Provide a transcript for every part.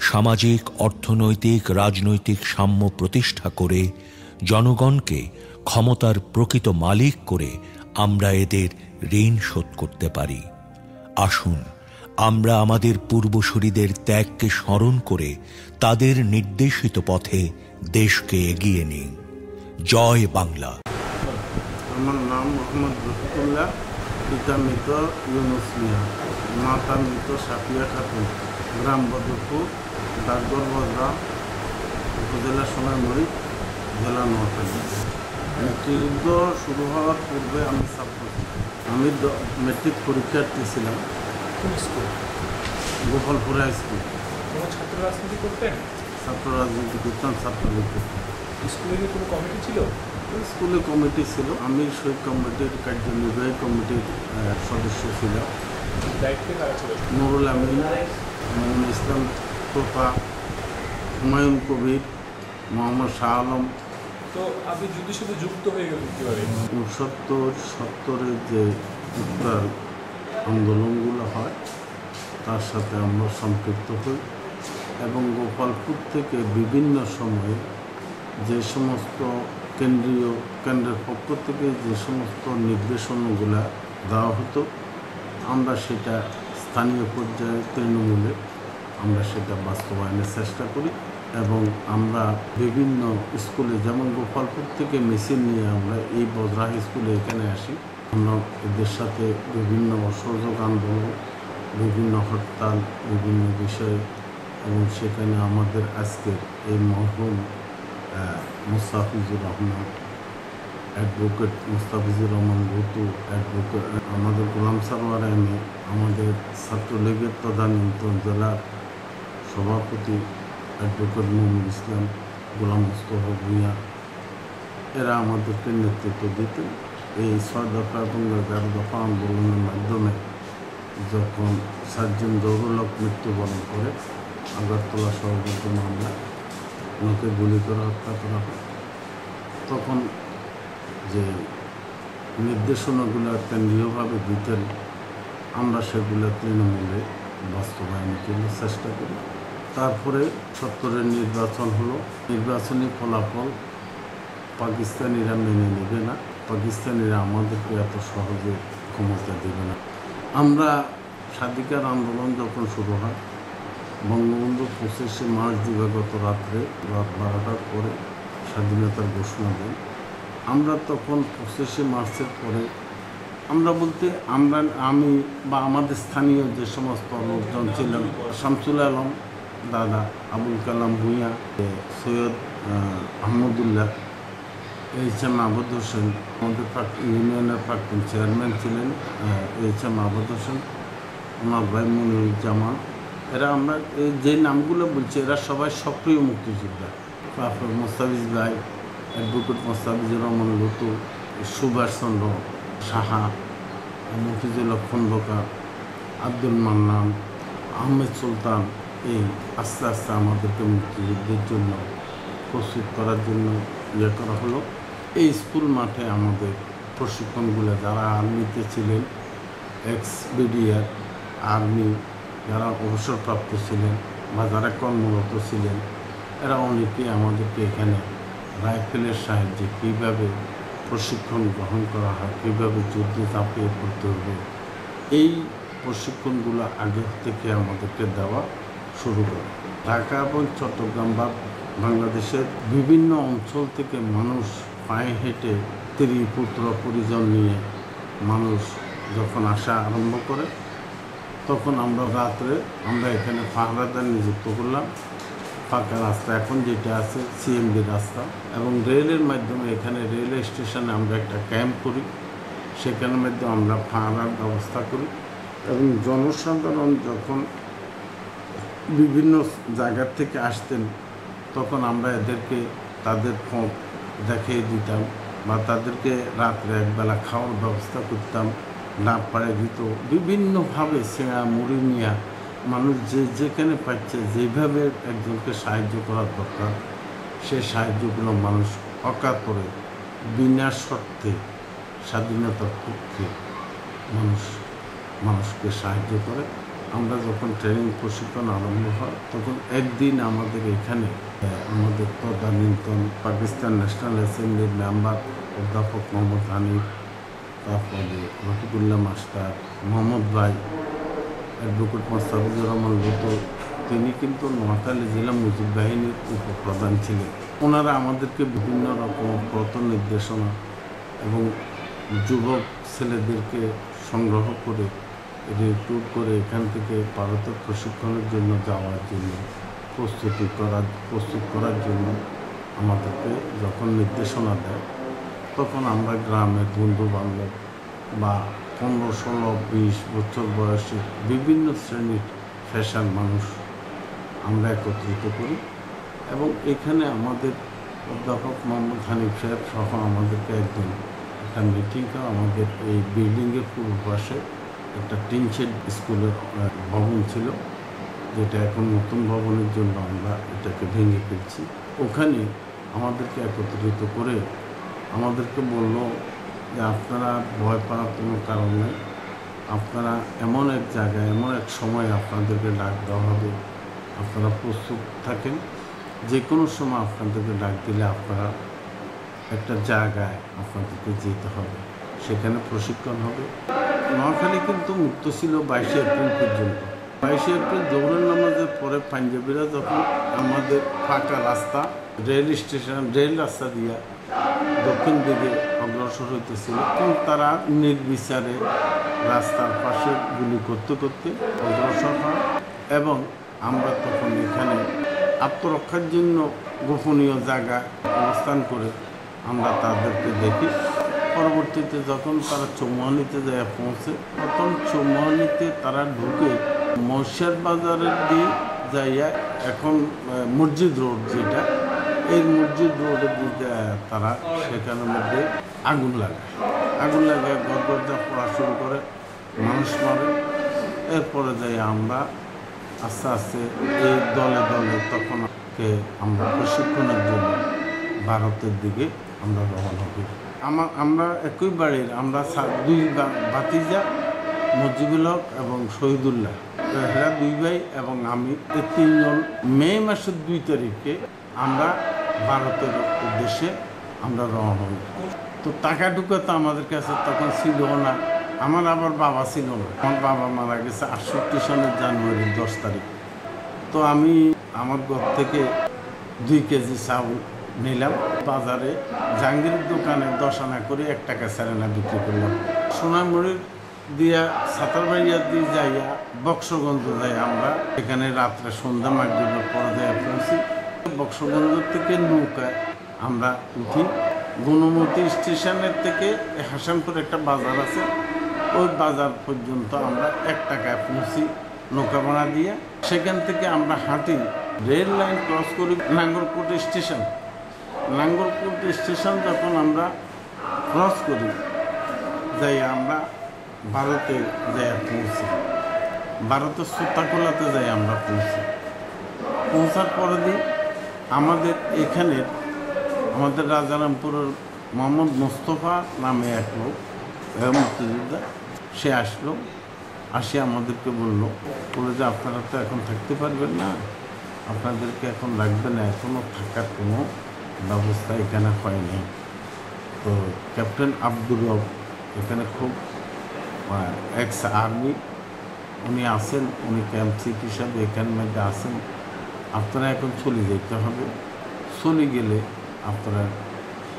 সামাজিক, অর্থনৈতিক, রাজনৈতিক সাম্য প্রতিষ্ঠা করে জনগণকে ক্ষমতার প্রকৃত মালিক করে আমরা এদের ঋণ শোধ করতে পারি। আসুন, আমরা আমাদের পূর্বসূরীদের ত্যাগকে স্মরণ করে তাদের নির্দেশিত পথে দেশকে এগিয়ে নিই। জয় বাংলা। আমার নাম মোহাম্মদ রফিকুল্লাহ, পিতা মৃত ইউনুস মিয়া, মাতা মৃত সাফিয়া খাতুন গ্রাম বদরপুর। ডাকঘর বজরা উপজেলা সোনামুড়ি জেলা নোয়াখালী মুক্তিযুদ্ধ শুরু হওয়ার পূর্বে আমি ছাত্র আমি মেট্রিক পরীক্ষার্থী ছিলাম। গোপালপুর স্কুল। ছাত্র রাজনীতি করতেন? ছাত্র রাজনীতি করতাম ছাত্রলীগ স্কুলে কি কোনো কমিটি ছিল? স্কুলে কমিটি ছিল। আমি সেই কমিটির কার্যনির্বাহী কমিটির সদস্য ছিলাম। নুরুল আমিন ইসলাম তোপা হুমায়ুন কবির মোহাম্মদ শাহ আলম। তো আপনি যুদ্ধের সাথে যুক্ত হয়ে গেলেন কীভাবে? উনসত্তর সত্তরের যে উত্তর আন্দোলনগুলো হয় তার সাথে আমরা সম্পৃক্ত হই এবং গোপালপুর থেকে বিভিন্ন সময়ে যে সমস্ত কেন্দ্রীয় কেন্দ্রের পক্ষ থেকে যে সমস্ত নির্দেশনাগুলো দেওয়া হতো আমরা সেটা স্থানীয় পর্যায়ে তৃণমূলে আমরা সেটা বাস্তবায়নের চেষ্টা করি এবং আমরা বিভিন্ন স্কুলে, যেমন গোপালপুর থেকে মেশিন নিয়ে আমরা এই বজরা স্কুলে এখানে আসি। আমরা এদের সাথে বিভিন্ন অসহযোগ আন্দোলন বিভিন্ন হরতাল, বিভিন্ন বিষয় এবং সেখানে আমাদের আজকের এই মরহুম মুস্তাফিজুর রহমান, অ্যাডভোকেট মুস্তাফিজুর রহমান ভুতু অ্যাডভোকেট, আমাদের গোলাম এমএ আমাদের ছাত্রলীগের তদানীন্তন জেলার সভাপতি অ্যাডভোকেট মোহাম্মদ ইসলাম গোলাম মুস্তফা ভূঁইয়া, এরা আমাদেরকে নেতৃত্ব দিতেন। এই ছয় দফা এবং এগারো দফা আন্দোলনের মাধ্যমে যখন সার্জন দৌরলক মৃত্যুবরণ করে আগরতলা সহযোগিত মামলা ওনাকে গুলি করে হত্যা করা হয়, তখন যে নির্দেশনাগুলো কেন্দ্রীয়ভাবে দিতেন, আমরা সেগুলো তৃণমূলে বাস্তবায়নের জন্য চেষ্টা করি তারপরে সত্তরের নির্বাচন হলো। নির্বাচনী ফলাফল পাকিস্তানিরা মেনে নেবে না। পাকিস্তানিরা আমাদেরকে এত সহজে ক্ষমতা দেবে না। আমরা স্বাধিকার আন্দোলন যখন শুরু হয়, বঙ্গবন্ধু পঁচিশে মার্চ দিবাগত রাত্রে রাত বারোটার পরে স্বাধীনতার ঘোষণা দেন। আমরা তখন পঁচিশে মার্চের পরে আমরা বলতে আমরা, আমি বা আমাদের স্থানীয় যে সমস্ত লোকজন ছিলেন, শামসুল আলম দাদা আবুল কালাম ভূঁইয়া সৈয়দ আহ, আহমদুল্লাহ এইচ এম আবুদ হোসেন আমাদের ইউনিয়নের প্রাক্তন চেয়ারম্যান ছিলেন এইচ এম আবুদ হোসেন ওনার ভাই মনিরুজ্জামান। এরা আমরা যে নামগুলো বলছি এরা সবাই সক্রিয় মুক্তিযোদ্ধা। তারপর মোস্তাফিজ ভাই অ্যাডভোকেট মোস্তাফিজুর রহমান লতু সুভাষচন্দ্র সাহা মফিজুল খন্দকার আব্দুল মান্নান আহমেদ সুলতান এই আস্তে আস্তে আমাদেরকে মুক্তিযুদ্ধের জন্য, প্রস্তুত করার জন্য ইয়ে করা হলো। এই স্কুল মাঠে আমাদের প্রশিক্ষণগুলো যারা আর্মিতে ছিলেন এক্স বিডিআর আর্মি যারা অবসরপ্রাপ্ত ছিলেন বা যারা কর্মরত ছিলেন, এরা অনেকেই আমাদেরকে এখানে রাইফেলের সাহায্যে কীভাবে প্রশিক্ষণ গ্রহণ করা হয়, কীভাবে যুদ্ধে ঝাঁপিয়ে পড়তে হবে, এই প্রশিক্ষণগুলো আগে থেকে আমাদেরকে দেওয়া শুরু করে। ঢাকা এবং চট্টগ্রাম বা বাংলাদেশের বিভিন্ন অঞ্চল থেকে মানুষ পায়ে হেঁটে স্ত্রী পুত্র পরিজন নিয়ে মানুষ যখন আসা আরম্ভ করে, তখন আমরা রাত্রে আমরা এখানে পাহারাদার নিযুক্ত করলাম। ফাঁকা রাস্তা এখন যেটা আছে সিএমডি রাস্তা এবং রেলের মাধ্যমে এখানে রেল স্টেশনে আমরা একটা ক্যাম্প করি। সেখানের মধ্যে আমরা পাহারার ব্যবস্থা করি এবং জনসাধারণ যখন বিভিন্ন জায়গার থেকে আসতেন, তখন আমরা এদেরকে তাদের পথ দেখিয়ে দিতাম বা তাদেরকে রাত্রে একবেলা খাওয়ার ব্যবস্থা করতাম, না পারে দিত। বিভিন্নভাবে সেয়া মুড়ি নিয়া মানুষ যে যেখানে পাচ্ছে, যেভাবে একজনকে সাহায্য করার দরকার, সে সাহায্যগুলো মানুষ অকাতরে বিনা শর্তে, স্বাধীনতার পক্ষে মানুষ, মানুষকে সাহায্য করে। আমরা যখন ট্রেনিং প্রশিক্ষণ আরম্ভ হয়, তখন একদিন আমাদের এখানে আমাদের তদানীন্তন পাকিস্তান ন্যাশনাল অ্যাসেম্বলির মেম্বার অধ্যাপক মোহাম্মদ হানিফ তারপরে রফিকুল্লাহ মাস্টার, মোহাম্মদ ভাই অ্যাডভোকেট মোস্তাফিজুর রহমান লুতো তিনি কিন্তু নোয়াখালী জেলা মুজিব বাহিনীর উপপ্রধান ছিলেন। ওনারা আমাদেরকে বিভিন্ন রকম পথ নির্দেশনা এবং যুবক ছেলেদেরকে সংগ্রহ করে রিক্রুট করে এখান থেকে ভারতের প্রশিক্ষণের জন্য যাওয়ার জন্য প্রস্তুতি করার, প্রস্তুত করার জন্য আমাদেরকে যখন নির্দেশনা দেয়, তখন আমরা গ্রামের বন্ধু বান্ধব বা পনেরো, ষোলো, বিশ বছর বয়সী বিভিন্ন শ্রেণির ফ্যাশন মানুষ আমরা একত্রিত করি এবং এখানে আমাদের অধ্যাপক মোহাম্মদ হানিফ সাহেব সহ আমাদেরকে একদিন একটা মিটিং আমাদের এই বিল্ডিংয়ের পূর্ব পাশে একটা টিন শেড স্কুলের ভবন ছিল, যেটা এখন নতুন ভবনের জন্য আমরা এটাকে ভেঙে ফেলছি। ওখানে আমাদেরকে একত্রিত করে আমাদেরকে বলল যে, আপনারা ভয় পাওয়ার কোনো কারণ নেই। আপনারা এমন এক জায়গায়, এমন এক সময় আপনাদেরকে ডাক দেওয়া হবে। আপনারা প্রস্তুত থাকেন। যে কোনো সময় আপনাদেরকে ডাক দিলে আপনারা একটা জায়গায় আপনাদেরকে যেতে হবে। সেখানে প্রশিক্ষণ হবে। নোয়াখালী কিন্তু মুক্ত ছিল বাইশে এপ্রিল পর্যন্ত। বাইশে এপ্রিল জৌহরের নামাজের পরে পাঞ্জাবিরা যখন আমাদের ফাঁকা রাস্তা, রেল স্টেশন, রেল রাস্তা দিয়া দক্ষিণ দিকে অগ্রসর হইতেছিল, তখন তারা নির্বিচারে রাস্তার পাশে গুলি করতে করতে অগ্রসর হয় এবং আমরা তখন এখানে আত্মরক্ষার জন্য গোপনীয় জায়গায় অবস্থান করে আমরা তাদেরকে দেখি। পরবর্তীতে যখন তারা চৌমানিতে যায় পৌঁছে তখন চৌমানিতে তারা ঢুকে মহিষার বাজারের দিয়ে যাইয়া এখন মসজিদ রোড যেটা, এই মসজিদ রোডের দিকে তারা সেখানের মধ্যে আগুন লাগায়। আগুন লাগায় দরজা পড়া শুরু করে, মানুষ মারে। এরপরে যাই আমরা আস্তে আস্তে এই দলে দলে তখনকে আমরা প্রশিক্ষণের জন্য ভারতের দিকে আমরা রওনা করি আমার আমরা একই বাড়ির, আমরা দুই ভাতিজা, মজিবুল হক এবং শহীদুল্লাহ। এরা দুই ভাই এবং আমি। তিনজন মে মাসের দুই তারিখে আমরা ভারতের উদ্দেশ্যে আমরা রওনা হই। তো টাকা টুকা তো আমাদের কাছে তখন ছিল না। আমার আবার বাবা ছিল না। আমার বাবা মারা গেছে আটষট্টি সনের জানুয়ারির দশ তারিখ। তো আমি আমার ঘর থেকে দুই কেজি চাউল নিলাম। বাজারে জাহাঙ্গীরের দোকানে দশ আনা করে এক টাকা স্যারেনা বিক্রি করলাম। সোনামুড়ির দিয়া সাঁতারবাড়িয়া দিয়ে যাইয়া বক্সগঞ্জ যাই আমরা। এখানে রাত্রে সন্ধ্যা মাগরিবের পরে যাইয়া পৌঁছি। বক্সগঞ্জ থেকে নৌকায় আমরা উঠি। গুণমতি স্টেশনের থেকে হাসানপুর একটা বাজার আছে। ওই বাজার পর্যন্ত আমরা এক টাকায় পৌঁছি নৌকা ভাড়া দিয়ে। সেখান থেকে আমরা হাঁটি। রেল লাইন ক্রস করি নাঙ্গলকোট স্টেশন। নাঙ্গলকোট স্টেশন যখন আমরা ক্রস করি যাই আমরা ভারতে যাই পৌঁছি। ভারতের সুতাকোলাতে যাই আমরা পৌঁছি। পৌঁছার পরে দিন আমাদের এখানে আমাদের রাজারামপুরের মোহাম্মদ মোস্তফা নামে এক লোক মুক্তিযোদ্ধা সে আসলো আসে আমাদেরকে বলল, বলে যে আপনারা তো এখন থাকতে পারবেন না, আপনাদেরকে এখন লাগবে না এখনও থাকার কোনো ব্যবস্থা এখানে হয়নি। তো ক্যাপ্টেন আব্দুর রব এখানে খুব এক্স আর্মি উনি আসেন উনি ক্যাম্প চিফ হিসাবে এখানের মধ্যে আসেন আপনারা এখন চলে যেতে হবে। চলে গেলে আপনারা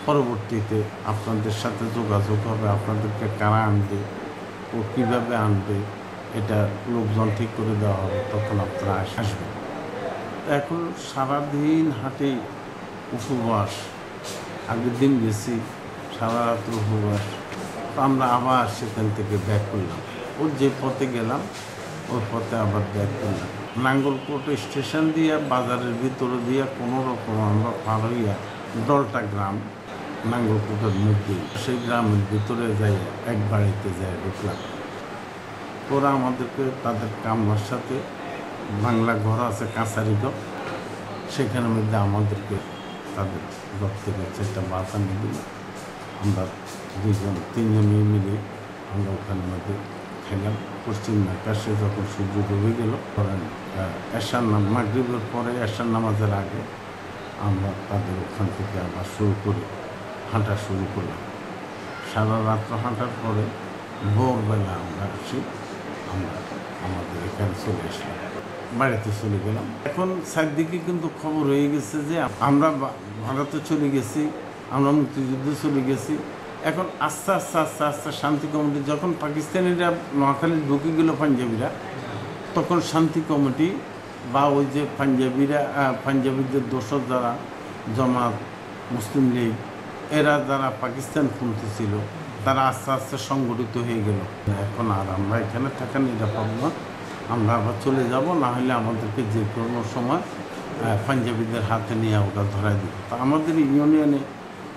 পরবর্তীতে আপনাদের সাথে যোগাযোগ হবে, আপনাদেরকে কারা আনবে, ও কীভাবে আনবে, এটা লোকজন ঠিক করে দেওয়া হবে, তখন আপনারা আস- আসবেন। এখন সারাদিন হাটে উপবাস। আগের দিন গেছি, সারা রাত্র উপবাস। তো আমরা আবার সেখান থেকে ব্যাক করলাম। ও যে পথে গেলাম, ওই পথে আবার ব্যাক করলাম। নাঙ্গলকোট স্টেশন দিয়ে, বাজারের ভিতরে দিয়ে, কোনো রকম আমরা পার হইয়া দলটা গ্রাম, নাঙ্গলকোটের মধ্যে। সেই গ্রামের ভিতরে যাই এক বাড়িতে যাই ঢুকলাম। ওরা আমাদেরকে তাদের কামনার সাথে বাংলা ঘর আছে কাঁচারি ঘর সেখানের মধ্যে আমাদেরকে তাদের থেকে চারটা বাতা নিয়ে আমরা দুজন, তিনজনে মিলে আমরা ওখানের মধ্যে খেলাম। পশ্চিম আকাশে যখন সূর্য ডুবে গেল ধরেন এশার নাম, মাগরীবের পরে এশার নামাজের আগে আমরা তাদের ওখান থেকে আবার শুরু করি হাঁটা শুরু করলাম। সারা রাত্র হাঁটার পরে ভোরবেলা আমরা আসি, আমরা আমাদের এখানে চলে আসলাম। বাড়িতে চলে গেলাম। এখন চারদিকে কিন্তু খবর হয়ে গেছে যে আমরা ভারতে চলে গেছি, আমরা মুক্তিযুদ্ধে চলে গেছি। এখন আস্তে আস্তে আস্তে আস্তে শান্তি কমিটি, যখন পাকিস্তানিরা নোয়াখালী ঢুকে গেল পাঞ্জাবিরা, তখন শান্তি কমিটি বা ওই যে পাঞ্জাবিরা পাঞ্জাবিদের দোষর যারা জমাত, মুসলিম লীগ, এরা যারা পাকিস্তান পন্থী ছিল, তারা আস্তে আস্তে সংগঠিত হয়ে গেল। এখন আর আমরা এখানে থাকা নিরাপদ না। আমরা আবার চলে যাব, না হলে আমাদেরকে যে কোনো সময় পাঞ্জাবিদের হাতে নিয়ে ওটা ধরাই দিত তো আমাদের ইউনিয়নে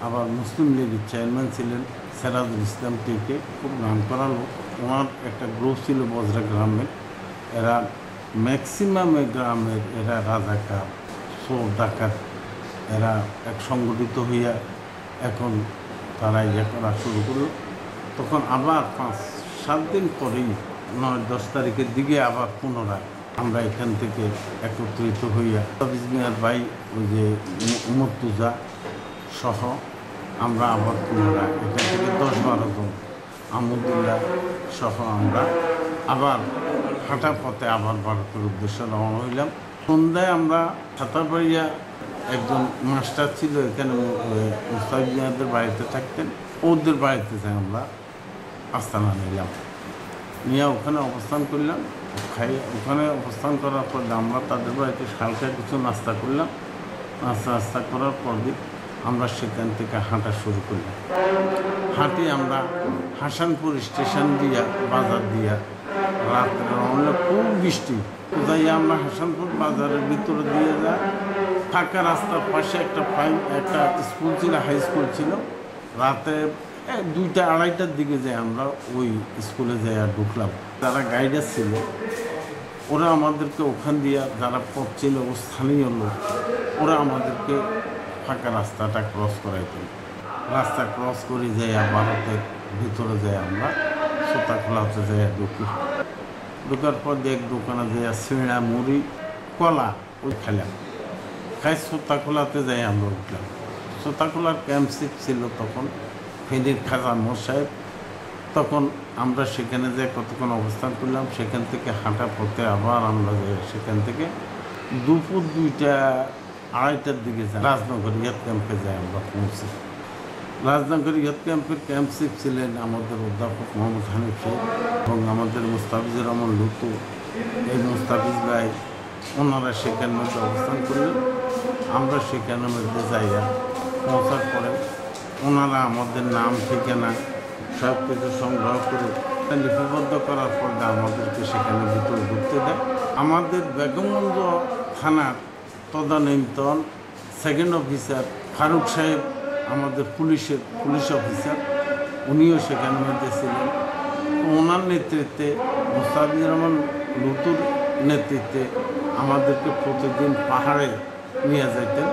আবার মুসলিম লীগের চেয়ারম্যান ছিলেন সেরাজুল ইসলাম টিকে, খুব নাম করা লোক। ওনার একটা গ্রুপ ছিল বজরা গ্রামের। এরা ম্যাক্সিমাম গ্রামের এরা রাজাকার, চোর, ডাকাত। এরা এক সংগঠিত হইয়া এখন তারা ইয়ে করা শুরু করল। তখন আবার পাঁচ সাত দিন পরেই নয়, দশ তারিখের দিকে আবার পুনরায় আমরা এখান থেকে একত্রিত হইয়া তবিজ মিয়ার ভাই, ওই যে মুর্তুজা সহ আমরা আবার পুনরায় এখান থেকে দশ বারো জন আহমদুল্লাহ সহ আমরা আবার হাঁটা পথে আবার ভারতের উদ্দেশ্যে রওনা হইলাম। সন্ধ্যায় আমরা ছাতাবাড়িয়া একজন মাস্টার ছিল, এখানে মুস্তাফিজাদের বাড়িতে থাকতেন। ওদের বাড়িতে আমরা আস্তানা নিলাম। নিয়ে ওখানে অবস্থান করলাম। খাই ওখানে অবস্থান করার পর আমরা তাদের বাড়িতে হালকা কিছু নাস্তা করলাম। নাস্তা নাস্তা করার পর দিন আমরা সেখান থেকে হাঁটা শুরু করলাম। হাঁটি আমরা হাসানপুর স্টেশন দিয়া, বাজার দিয়া রাত্রে রওনা খুব বৃষ্টি। কোথায় আমরা হাসানপুর বাজারের ভিতরে দিয়ে যা ফাঁকা রাস্তার পাশে একটা ফাইন একটা স্কুল ছিল, হাই স্কুল ছিল। রাতে এ, দুইটা আড়াইটার দিকে যাই আমরা ওই স্কুলে যাই আর ঢুকলাম। তারা গাইডার ছিল ওরা আমাদেরকে ওখান দিয়ে যারা পথ ছিল স্থানীয় লোক ওরা আমাদেরকে ফাঁকা রাস্তাটা ক্রস করাইতেন। রাস্তা ক্রস করে যাই ভারতের ভিতরে যাই আমরা সুতা খোলাতে যাই ঢুকি। ঢোকার পর এক দোকানে যাই সিঁড়া মুড়ি কলা ওই খেলাম। খাই সুতা খোলাতে যাই আমরা উঠলাম। সুতা খোলার ক্যাম্পশিপ ছিল তখন। ফেনীর খাজা মোর সাহেব তখন আমরা সেখানে যে কতক্ষণ অবস্থান করলাম, সেখান থেকে হাঁটা পথে আবার আমরা সেখান থেকে দুপুর দুইটা, আড়াইটার দিকে যাই। রাজনগর ইয়াদ ক্যাম্পে যাই আমরা পৌঁছি রাজনগর ইয়াদ ক্যাম্পের ক্যাম্প চিফ ছিলেন আমাদের অধ্যাপক মোহাম্মদ হানিফ সাহেব এবং আমাদের মুস্তাফিজুর রহমান লুতু। এই মুস্তাফিজ ভাই, ওনারা সেখানের মধ্যে অবস্থান করলেন। আমরা সেখানের মধ্যে যাইয়া পৌঁছার পরে ওনারা আমাদের নাম, ঠিকানা সব কিছু সংগ্রহ করে লিপিবদ্ধ করার পর আমাদেরকে সেখানে ভিতরে ঢুকতে দেয়। আমাদের বেগমগঞ্জ থানার তদানীন্তন সেকেন্ড অফিসার ফারুক সাহেব, আমাদের পুলিশের পুলিশ অফিসার উনিও সেখানে মধ্যে ছিলেন। ওনার নেতৃত্বে মুস্তাফিজুর রহমান লুতুর নেতৃত্বে আমাদেরকে প্রতিদিন পাহাড়ে নিয়ে যাইতেন।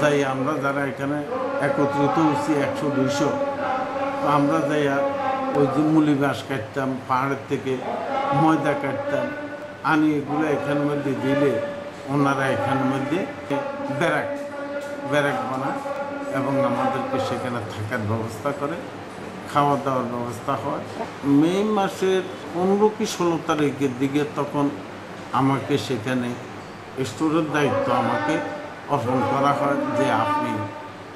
যাই আমরা যারা এখানে একত্রিত হয়েছি একশো দুইশো। তো আমরা যাইয়া ওই যে মুলি বাঁশ কাটতাম, পাহাড়ের থেকে ময়দা কাটতাম, আনি এগুলো এখান মধ্যে দিলে ওনারা এখান মধ্যে ব্যারাক ব্যারাক বানায় এবং আমাদেরকে সেখানে থাকার ব্যবস্থা করে খাওয়া দাওয়ার ব্যবস্থা হয়। মে মাসের পনেরো কি ষোলো তারিখের দিকে তখন আমাকে সেখানে স্টোরের দায়িত্ব আমাকে অর্পণ করা হয় যে আপনি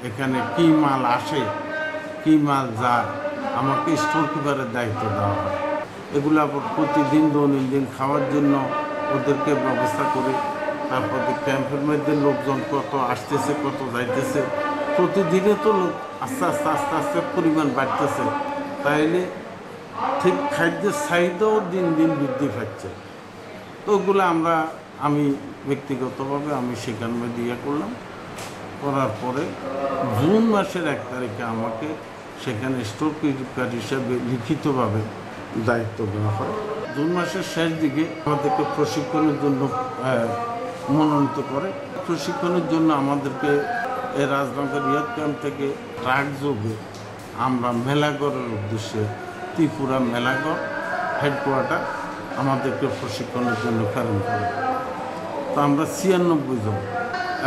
এখানে কী মাল আসে, কী মাল যায়, আমাকে স্টোর কিপারের দায়িত্ব দেওয়া হয়। এগুলো প্রতিদিন দৈনন্দিন খাওয়ার জন্য ওদেরকে ব্যবস্থা করি। তারপরে ক্যাম্পের মধ্যে লোকজন কত আসতেছে, কত যাইতেছে, প্রতিদিনে তো লোক আস্তে আস্তে আস্তে আস্তে পরিমাণ বাড়তেছে। তাইলে ঠিক খাদ্যের চাহিদাও দিন দিন বৃদ্ধি পাচ্ছে। তো ওগুলো আমরা, আমি ব্যক্তিগতভাবে আমি সেখান মধ্যে ইয়ে করলাম। করার পরে জুন মাসের এক তারিখে আমাকে সেখানে স্টোর কিপার হিসাবে লিখিতভাবে দায়িত্ব দেওয়া হয়। জুন মাসের শেষ দিকে আমাদেরকে প্রশিক্ষণের জন্য মনোনীত করে। প্রশিক্ষণের জন্য আমাদেরকে এই রাজনগর ইয়াদ ক্যাম্প থেকে ট্রাক যোগে আমরা মেলাগড়ের উদ্দেশ্যে ত্রিপুরা মেলাগড় হেডকোয়ার্টার আমাদেরকে প্রশিক্ষণের জন্য প্রেরণ করে তো আমরা ছিয়ানব্বই জন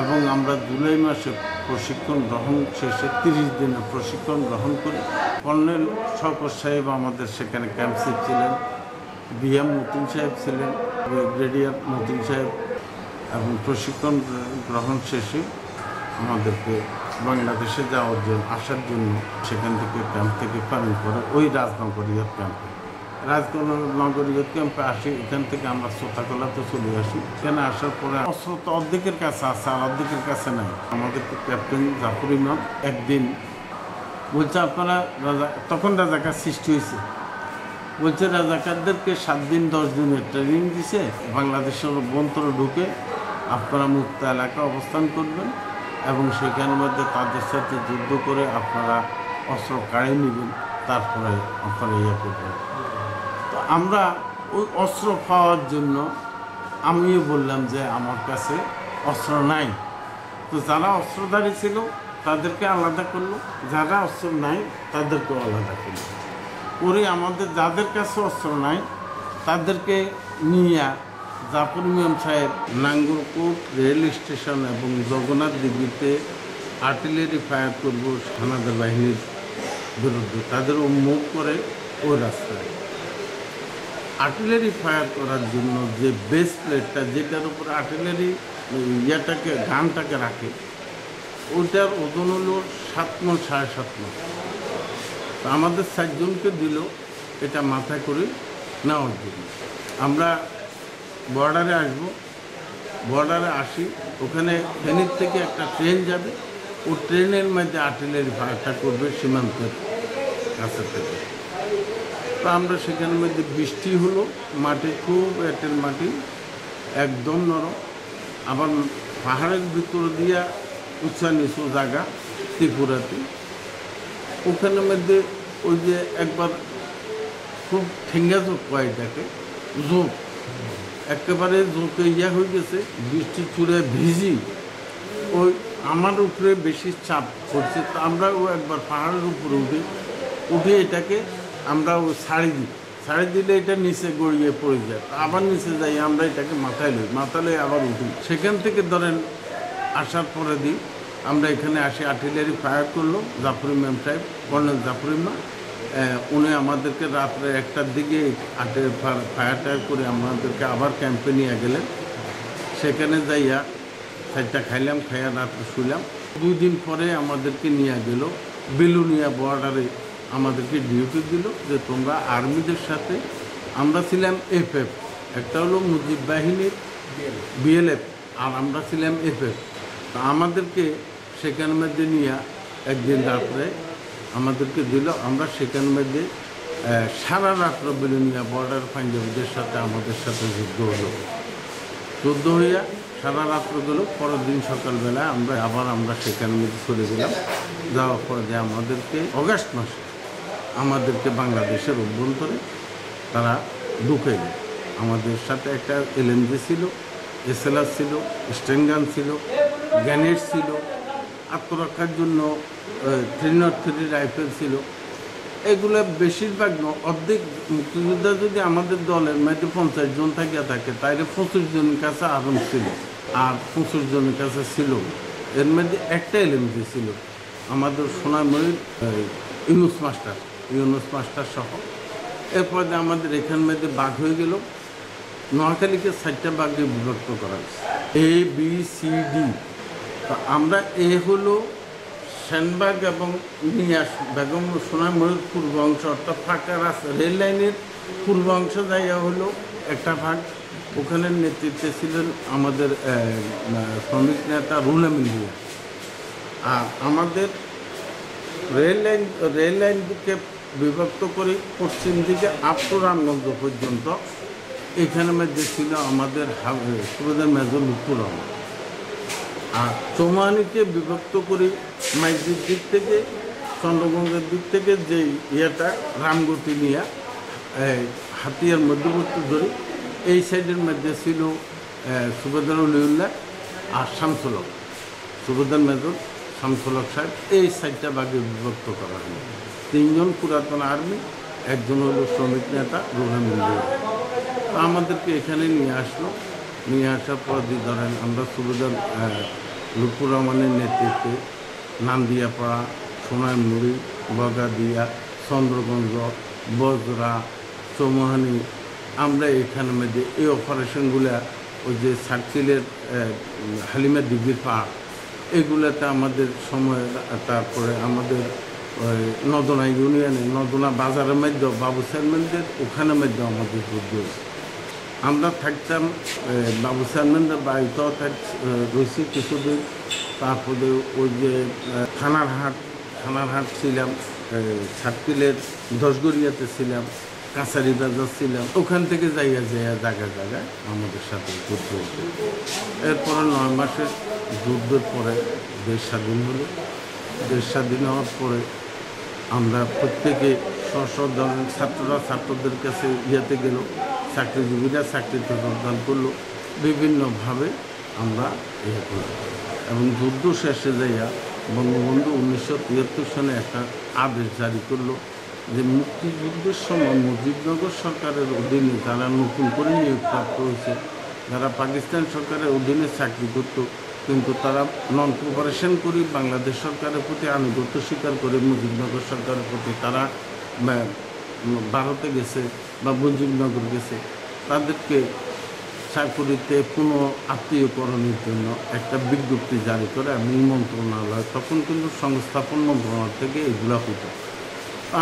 এবং আমরা জুলাই মাসে প্রশিক্ষণ গ্রহণ শেষে তিরিশ দিনের প্রশিক্ষণ গ্রহণ করি কর্নেল শওকত সাহেব আমাদের সেখানে ক্যাম্প চিফ ছিলেন, বিএম মতিন সাহেব ছিলেন, ব্রিগেডিয়ার মতিন সাহেব এবং প্রশিক্ষণ গ্রহণ শেষে আমাদেরকে বাংলাদেশে যাওয়ার জন্য আসার জন্য সেখান থেকে ক্যাম্প থেকে প্রেরণ করে ওই রাজনগরীয় ক্যাম্পে। রাজনগরীয় ক্যাম্পে আসি, এখান থেকে আমরা সোতাকলাতে চলে আসি। এখানে আসার পরে অস্ত্র অর্ধেকের কাছে আছে আর অর্ধেকের কাছে নাই। আমাদেরকে ক্যাপ্টেন জাফর ইমাম একদিন বলছে, আপনারা রাজা তখন রাজাকার সৃষ্টি হয়েছে। বলছে, রাজাকারদেরকে সাত দিন, দশ দিনের ট্রেনিং দিছে। বাংলাদেশের অভ্যন্তরে ঢুকে আপনারা মুক্ত এলাকা অবস্থান করবেন এবং সেখানের মধ্যে তাদের সাথে যুদ্ধ করে আপনারা অস্ত্র কাড়ে নেবেন। তারপরে আপনারা ইয়ে করবেন। আমরা ওই অস্ত্র পাওয়ার জন্য আমিও বললাম যে আমার কাছে অস্ত্র নাই। তো যারা অস্ত্রধারী ছিল, তাদেরকে আলাদা করল। যারা অস্ত্র নাই, তাদেরকেও আলাদা করল। করে আমাদের যাদের কাছে অস্ত্র নাই, তাদেরকে নিয়ে জাফর মিয়াম সাহেব নাঙ্গলকোট রেল স্টেশন এবং জগন্নাথ দিঘিতে আর্টিলারি ফায়ার করব হানাদার বাহিনীর বিরুদ্ধে। তাদের মুখ করে ওই রাস্তায়। আর্টিলারি ফায়ার করার জন্য যে বেস প্লেটটা যেটার উপর আর্টিলারি ইয়েটাকে, গানটাকে রাখে ওইটার ওজন হলো সাত মন, সাড়ে সাত মন। তো আমাদের চারজনকে দিল এটা মাথায় করে নেওয়ার জন্য। আমরা বর্ডারে আসব বর্ডারে আসি, ওখানে ফেনীর থেকে একটা ট্রেন যাবে, ও ট্রেনের মধ্যে আর্টিলারি ফায়ারটা করবে সীমান্তের কাছে থেকে। তো আমরা সেখানের মধ্যে বৃষ্টি হলো, মাটি খুব এটের মাটি, একদম নরম। আবার পাহাড়ের ভিতর দিয়া উঁচা নিচু জায়গা, ত্রিপুরাতে। ওখানের মধ্যে ওই যে একবার খুব ঠেঙ্গা যোগ কয় এটাকে যোগ একেবারে যোগে ইয়া হয়ে গেছে, বৃষ্টি চুড়ে ভিজি। ওই আমার উপরে বেশি চাপ পড়ছে, তো আমরা ও একবার পাহাড়ের উপরে উঠে উঠে এটাকে আমরা ও ছাড়ি দিই। ছাড়ি দিলে এটা নিচে গড়িয়ে পড়ে যায়। আবার নিচে যাই, আমরা এটাকে মাথায় লই। মাথায় লই আবার উঠি। সেখান থেকে ধরেন, আসার পরে দিই আমরা এখানে আসি, আর্টিলারি ফায়ার করল জাফরি ম্যাম সাহেব, কর্নেল জাফরি ম্যাম। উনি আমাদেরকে রাত্রে একটার দিকে আটে ফায়ার টায়ার করে আমাদেরকে আবার ক্যাম্পে নিয়ে গেলেন। সেখানে যাইয়া সাইডটা খাইলাম, খাইয়া রাত্রে শুইলাম। দুই দিন পরে আমাদেরকে নিয়ে গেল, বেলুনিয়া বর্ডারে আমাদেরকে ডিউটি দিল যে তোমরা আর্মিদের সাথে, আমরা ছিলাম এফএফ, একটা হলো মুজিব বাহিনীর বিএলএফ, আর আমরা ছিলাম এফএফ। তা আমাদেরকে সেখান মধ্যে নিয়ে একদিন রাত্রে আমাদেরকে দিল, আমরা সেখান মধ্যে সারা রাত্র বিলুনিয়া বর্ডার পাঞ্জাবিদের সাথে আমাদের সাথে যুদ্ধ হলো। যুদ্ধ হইয়া সারা রাত্র গেল, পরের দিন সকালবেলা আমরা আবার আমরা সেখানের মধ্যে চলে গেলাম। যাওয়ার পরে যে আমাদেরকে অগাস্ট মাসে আমাদেরকে বাংলাদেশের অভ্যন্তরে তারা ঢুকে আমাদের সাথে একটা এলএমজি ছিল এসএলআর ছিল স্টেনগান ছিল গ্যানেট ছিল, আত্মরক্ষার জন্য থ্রি থ্রি রাইফেল ছিল। এগুলো বেশিরভাগ অর্ধেক মুক্তিযোদ্ধা যদি আমাদের দলের মধ্যে পঞ্চাশ জন থাকিয়া থাকে, তাইলে পঁচিশ জনের কাছে আরম ছিল, আর পঁচিশ জনের কাছে ছিল এর মধ্যে একটা এলএমজি ছিল, আমাদের সোনাময়ীর ইউনুস মাস্টার ইউনুস মাস্টার সহ। এরপর আমাদের এখান মধ্যে বাঘ হয়ে গেল। নোয়াখালীকে চারটা বাঘে বিভক্ত করা হয়েছে। এ বি সি ডি তো আমরা এ হলো সেনবাগ এবং নিয়াস বেগম সোনাময়ূর পূর্ব অংশ, অর্থাৎ ফাঁকা রাস্তা, রেল লাইনের পূর্ব অংশ যাইয়া হলো একটা ভাগ। ওখানে নেতৃত্বে ছিলেন আমাদের শ্রমিক নেতা আমিন ভূঁইয়া। আর আমাদের রেল লাইন, রেল লাইনকে বিভক্ত করে পশ্চিম দিকে রামগঞ্জ পর্যন্ত এখানে মধ্যে ছিল আমাদের সুবেদার মেজর রহমান। আর চৌমানিকে বিভক্ত করে মাইজির দিক থেকে চন্দ্রগঞ্জের দিক থেকে যে ইয়েটা রামগতি নিয়ে হাতিয়ার মধ্যবর্তী ধরে, এই সাইডের মধ্যে ছিল সুবেদার উলিউল্লাহ আর শামসুলক সুবেদার মেজর শামসুলক সাহেব এই সাইডটা ভাগে বিভক্ত করা হলো। তিনজন পুরাতন আর্মি, একজন হলো শ্রমিক নেতা রোহান তো আমাদেরকে এখানে নিয়ে আসলো। নিয়ে আসার পর যে ধরেন আমরা সুবেদার লুকুর রহমানের নেতৃত্বে নান্দিয়াপাড়া, সোনাইমুড়ি, বগাদিয়া, চন্দ্রগঞ্জ, বজরা, চৌমহানি, আমরা এখানে মধ্যে এই অপারেশনগুলা, ওই যে সার্কিলের হালিমা ডিগ্রির পাহাড়, এগুলোতে আমাদের সময়, তারপরে আমাদের ওই নদনা ইউনিয়নে, নদনা বাজারের মধ্যে, বাবু চেয়ারম্যানদের, ওখানে মধ্যে আমাদের হয়েছে আমরা থাকতাম বাবু চেয়ারম্যানদের বাড়িতেও থাক রয়েছি কিছুদিন। তারপরে ওই যে থানার হাট থানার হাট ছিলাম সাতকিলের দশগড়িয়াতে ছিলাম, কাছারি বাজার ছিলাম। ওখান থেকে যাইয়া যাইয়া জায়গায় জায়গায় আমাদের সাথে যুদ্ধ হতো এরপরে নয় মাসের যুদ্ধের পরে দেশ স্বাধীন হলো। দেশ স্বাধীন হওয়ার পরে আমরা প্রত্যেকে স্ব ধরনের ছাত্ররা, ছাত্রদের কাছে ইয়েতে গেল, চাকরিজীবীরা চাকরিতে যোগদান করল। বিভিন্নভাবে আমরা ইয়ে করি এবং যুদ্ধ শেষে যাইয়া বঙ্গবন্ধু উনিশশো তিয়াত্তর সনে একটা আদেশ জারি করল যে মুক্তিযুদ্ধের সময় মুজিবনগর সরকারের অধীনে যারা নতুন করে নিয়োগপ্রাপ্ত হয়েছে, যারা পাকিস্তান সরকারের অধীনে চাকরি করত কিন্তু তারা নন কোপারেশন করে বাংলাদেশ সরকারের প্রতি আনুগত্য স্বীকার করে মুজিবনগর সরকারের প্রতি। তারা ভারতে গেছে বা মুজিবনগর গেছে তাদেরকে চাকরিতে পুনঃ আত্মীয়করণের জন্য একটা বিজ্ঞপ্তি জারি করে এবং মন্ত্রণালয় তখন কিন্তু সংস্থাপন মন্ত্রণালয় থেকে এগুলো হতো।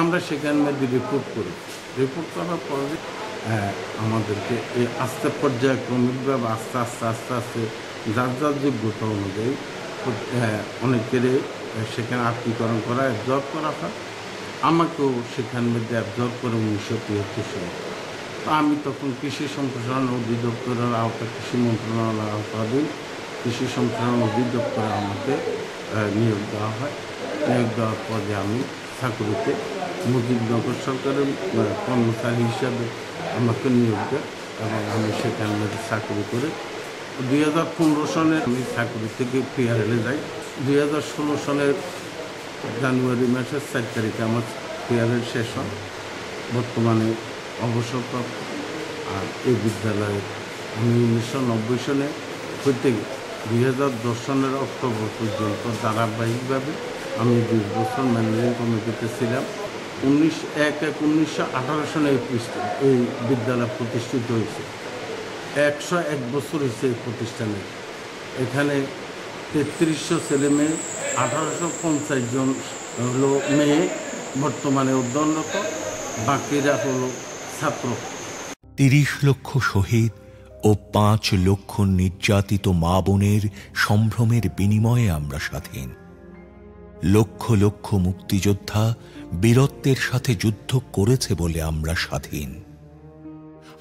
আমরা সেখান রিপোর্ট করি। রিপোর্ট করার পরে হ্যাঁ, আমাদেরকে এই আস্তে পর্যায়ক্রমিকভাবে আস্তে আস্তে আস্তে আস্তে যার যার যোগ্যতা অনুযায়ী হ্যাঁ, অনেকের সেখানে আত্মীকরণ করা অ্যাবজর্ব করা হয়। আমাকেও সেখান মধ্যে অ্যাবজর্ব করে উনিশশো তিয়াত্তর সালে তো আমি তখন কৃষি সম্প্রসারণ অধিদপ্তরের আওতা কৃষি মন্ত্রণালয়ের আওতাধীন কৃষি সম্প্রসারণ অধিদপ্তরে আমাকে নিয়োগ দেওয়া হয়। নিয়োগ দেওয়ার পরে আমি চাকরিতে মুজিবনগর সরকারের কর্মচারী হিসাবে আমাকে নিয়োগ দেয় এবং আমি সেখানে চাকরি করে দুই হাজার পনেরো সনে আমি চাকরি থেকে পিয়ারেলে যাই। দুই হাজার ষোলো সনের জানুয়ারি মাসের চার তারিখে আমার পিয়ারের শেষ হয়। বর্তমানে অবসরপ্রাপ্ত। আর এই বিদ্যালয়ে আমি উনিশশো নব্বই সনে হইতে দুই হাজার দশ সনের অক্টোবর পর্যন্ত ধারাবাহিকভাবে আমি দুই বছর ম্যানেজিং কমিটিতে ছিলাম। উনিশ এক এক উনিশশো আঠারো সনে এই বিদ্যালয় প্রতিষ্ঠিত হয়েছে। একশো এক বছর হয়েছে এই প্রতিষ্ঠানে। এখানে তেত্রিশশো ছেলে মেয়ে, আঠারোশো পঞ্চাশ জন হলো মেয়ে, বর্তমানে অধ্যয়নরত, বাকিরা হলো ছাত্র। তিরিশ লক্ষ শহীদ ও পাঁচ লক্ষ নির্যাতিত মা বোনের সম্ভ্রমের বিনিময়ে আমরা স্বাধীন। লক্ষ লক্ষ মুক্তিযোদ্ধা বীরত্বের সাথে যুদ্ধ করেছে বলে আমরা স্বাধীন।